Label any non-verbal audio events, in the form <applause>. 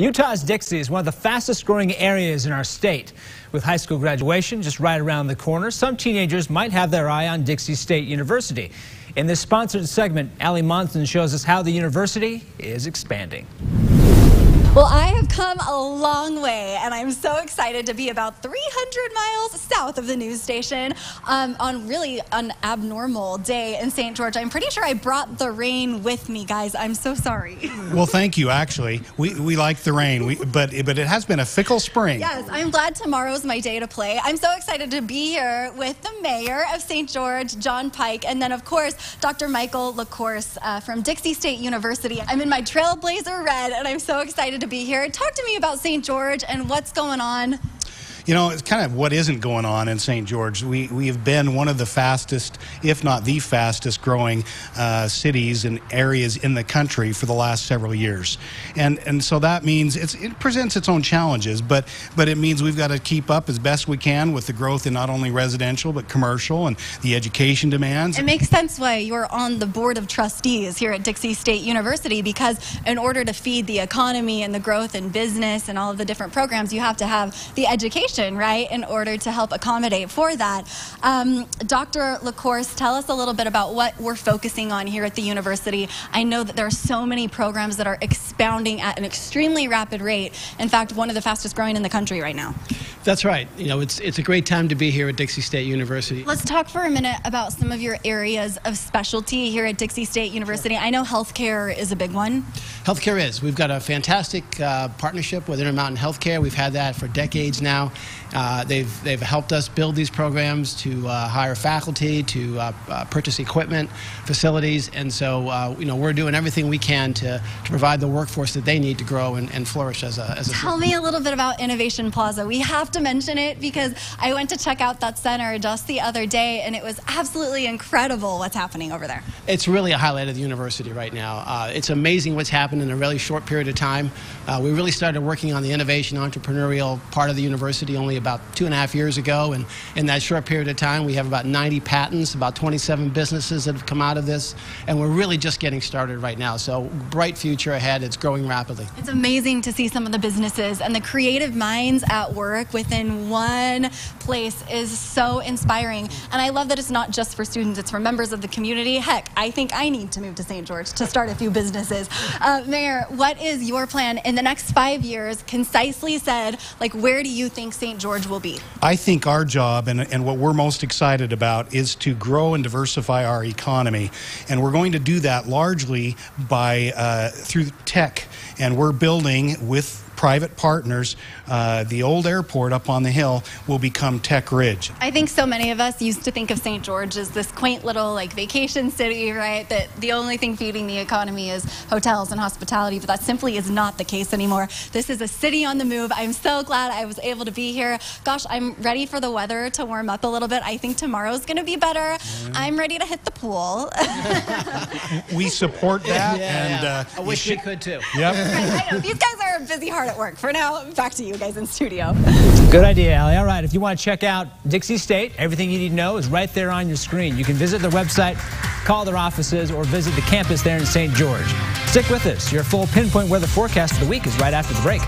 Utah's Dixie is one of the fastest growing areas in our state. With high school graduation just right around the corner, some teenagers might have their eye on Dixie State University. In this sponsored segment, Ali Monson shows us how the university is expanding. Well, I have come a long way, and I'm so excited to be about 300 miles south of the news station um, on really an abnormal day in St. George. I'm pretty sure I brought the rain with me, guys. I'm so sorry. <laughs> Well, thank you. Actually, we, we like the rain, we, but but it has been a fickle spring. Yes, I'm glad tomorrow's my day to play. I'm so excited to be here with the mayor of St. George, John Pike, and then of course Dr. Michael LaCourse uh, from Dixie State University. I'm in my Trailblazer red, and I'm so excited to be here. Talk to me about St. George and what's going on. You know, it's kind of what isn't going on in St. George. We, we have been one of the fastest, if not the fastest growing uh, cities and areas in the country for the last several years. And, and so that means it presents its own challenges, but, but it means we've got to keep up as best we can with the growth in not only residential, but commercial and the education demands. It makes sense why you're on the board of trustees here at Dixie State University because in order to feed the economy and the growth in business and all of the different programs, you have to have the education right, in order to help accommodate for that. Um, Dr. LaCourse, tell us a little bit about what we're focusing on here at the university. I know that there are so many programs that are expounding at an extremely rapid rate. In fact, one of the fastest growing in the country right now. That's right. You know, it's it's a great time to be here at Dixie State University. Let's talk for a minute about some of your areas of specialty here at Dixie State University. I know healthcare is a big one. Healthcare is. We've got a fantastic uh, partnership with Intermountain Healthcare. We've had that for decades now. Uh, they've they've helped us build these programs to uh, hire faculty, to uh, uh, purchase equipment, facilities, and so uh, you know we're doing everything we can to, to provide the workforce that they need to grow and, and flourish as a as a. Tell me a little bit about Innovation Plaza. We have to mention it because I went to check out that center just the other day and it was absolutely incredible what's happening over there. It's really a highlight of the university right now. Uh, it's amazing what's happened in a really short period of time. Uh, we really started working on the innovation entrepreneurial part of the university only about two and a half years ago and in that short period of time we have about 90 patents, about 27 businesses that have come out of this and we're really just getting started right now. So bright future ahead. It's growing rapidly. It's amazing to see some of the businesses and the creative minds at work within one place is so inspiring. And I love that it's not just for students, it's for members of the community. Heck, I think I need to move to St. George to start a few businesses. Uh, Mayor, what is your plan in the next five years, concisely said, like where do you think St. George will be? I think our job and, and what we're most excited about is to grow and diversify our economy. And we're going to do that largely by uh, through tech. And we're building with private partners, uh, the old airport up on the hill will become Tech Ridge. I think so many of us used to think of St. George as this quaint little like vacation city, right? That the only thing feeding the economy is hotels and hospitality, but that simply is not the case anymore. This is a city on the move. I'm so glad I was able to be here. Gosh, I'm ready for the weather to warm up a little bit. I think tomorrow's going to be better. Mm. I'm ready to hit the pool. <laughs> we support that, <laughs> yeah, and yeah. Uh, I wish we could too. Yep. <laughs> I know, these guys are busy hard at work. For now, back to you guys in studio. Good idea, Ali. All right, if you want to check out Dixie State, everything you need to know is right there on your screen. You can visit their website, call their offices, or visit the campus there in St. George. Stick with us. Your full pinpoint weather forecast for the week is right after the break.